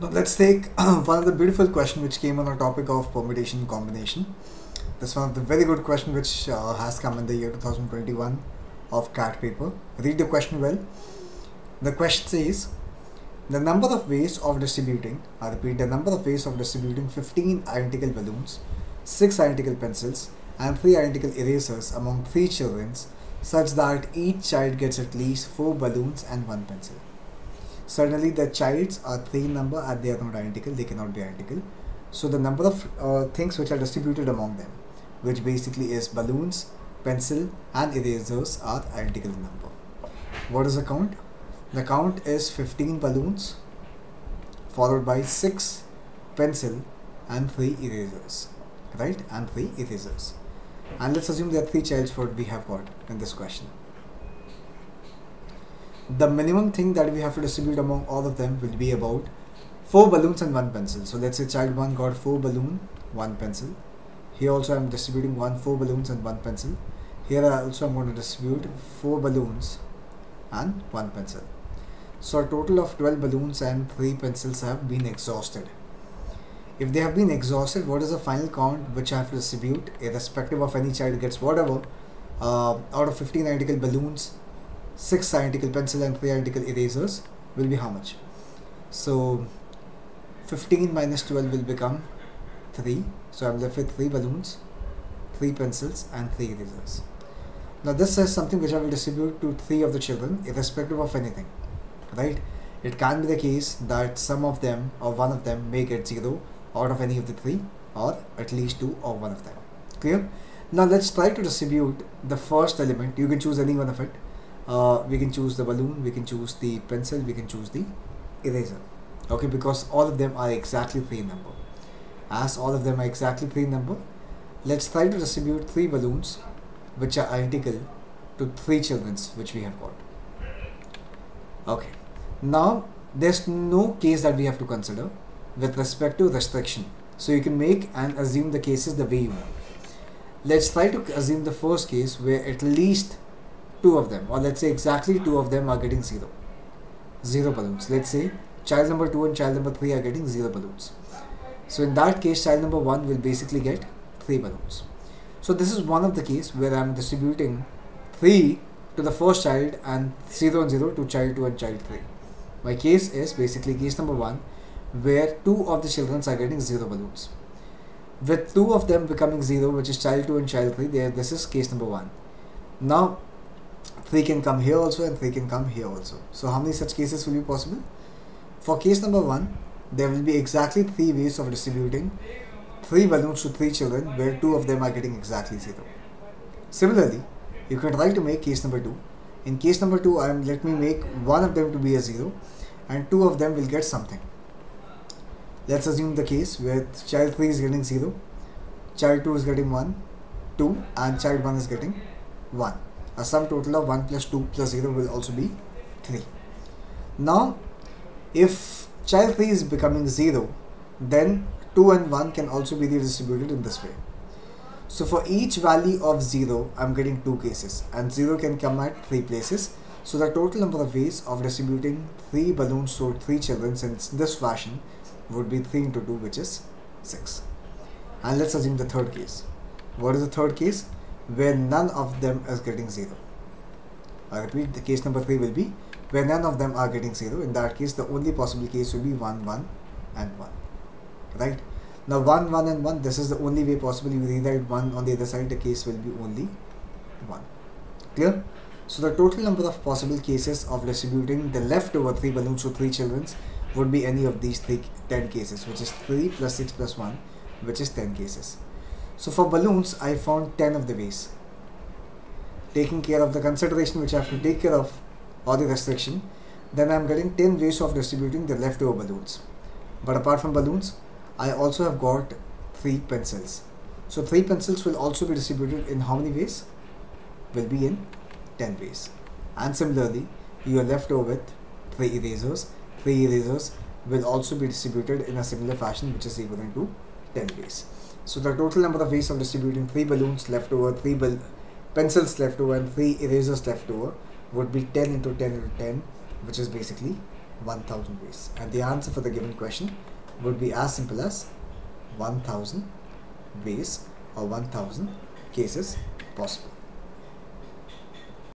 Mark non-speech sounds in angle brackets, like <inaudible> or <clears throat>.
Now let's take <clears throat> one of the beautiful question which came on the topic of permutation combination. This one of the very good question which uh, has come in the year 2021 of CAT paper. Read the question well. The question says, the number of ways of distributing, I repeat, the number of ways of distributing 15 identical balloons, 6 identical pencils and 3 identical erasers among 3 children such that each child gets at least 4 balloons and 1 pencil. Certainly the childs are 3 number and they are not identical, they cannot be identical. So the number of uh, things which are distributed among them, which basically is balloons, pencil and erasers are identical in number. What is the count? The count is 15 balloons followed by 6 pencil and 3 erasers, right? And 3 erasers. And let's assume there are 3 childs what we have got in this question the minimum thing that we have to distribute among all of them will be about four balloons and one pencil. So let's say child one got four balloon, one pencil. Here also I'm distributing one four balloons and one pencil. Here I also I'm going to distribute four balloons and one pencil. So a total of 12 balloons and 3 pencils have been exhausted. If they have been exhausted, what is the final count which I have to distribute irrespective of any child gets whatever uh, out of 15 identical balloons 6 identical pencil and 3 identical erasers will be how much? So 15 minus 12 will become 3. So I'm left with 3 balloons, 3 pencils and 3 erasers. Now this is something which I will distribute to 3 of the children irrespective of anything. Right? It can be the case that some of them or one of them may get 0 out of any of the 3 or at least 2 or one of them. Clear? Now let's try to distribute the first element. You can choose any one of it uh, we can choose the balloon we can choose the pencil we can choose the eraser. Okay because all of them are exactly three number. As all of them are exactly three number let's try to distribute three balloons which are identical to three children's which we have got. Okay. Now there's no case that we have to consider with respect to restriction. So you can make and assume the cases the way you want. Let's try to assume the first case where at least two of them or let's say exactly two of them are getting zero. Zero balloons. Let's say child number two and child number three are getting zero balloons. So in that case child number one will basically get three balloons. So this is one of the case where i'm distributing three to the first child and zero and zero to child two and child three. My case is basically case number one where two of the children are getting zero balloons. With two of them becoming zero which is child two and child three there this is case number one. Now 3 can come here also and 3 can come here also. So how many such cases will be possible? For case number 1, there will be exactly 3 ways of distributing 3 balloons to 3 children where 2 of them are getting exactly 0. Similarly, you can try to make case number 2. In case number 2, I am let me make one of them to be a 0 and two of them will get something. Let's assume the case where child 3 is getting 0, child 2 is getting 1, 2 and child 1 is getting 1 a sum total of 1 plus 2 plus 0 will also be 3. Now, if child 3 is becoming 0, then 2 and 1 can also be redistributed in this way. So for each value of 0, I'm getting 2 cases and 0 can come at 3 places. So the total number of ways of distributing 3 balloons to 3 children in this fashion would be 3 into 2 which is 6. And let's assume the third case. What is the third case? Where none of them is getting 0. I repeat, the case number 3 will be where none of them are getting 0. In that case, the only possible case will be 1, 1 and 1. Right? Now 1, 1 and 1, this is the only way possible. You rewrite 1 on the other side, the case will be only 1. Clear? So the total number of possible cases of distributing the leftover 3 balloons to 3 children would be any of these three, 10 cases, which is 3 plus 6 plus 1, which is 10 cases. So for balloons, I found 10 of the ways. Taking care of the consideration which I have to take care of or the restriction, then I'm getting 10 ways of distributing the leftover balloons. But apart from balloons, I also have got 3 pencils. So 3 pencils will also be distributed in how many ways? Will be in 10 ways. And similarly, you are left over with 3 erasers. 3 erasers will also be distributed in a similar fashion which is equivalent to 10 ways. So the total number of ways of distributing 3 balloons left over, 3 pencils left over and 3 erasers left over would be 10 into 10 into 10 which is basically 1000 ways and the answer for the given question would be as simple as 1000 ways or 1000 cases possible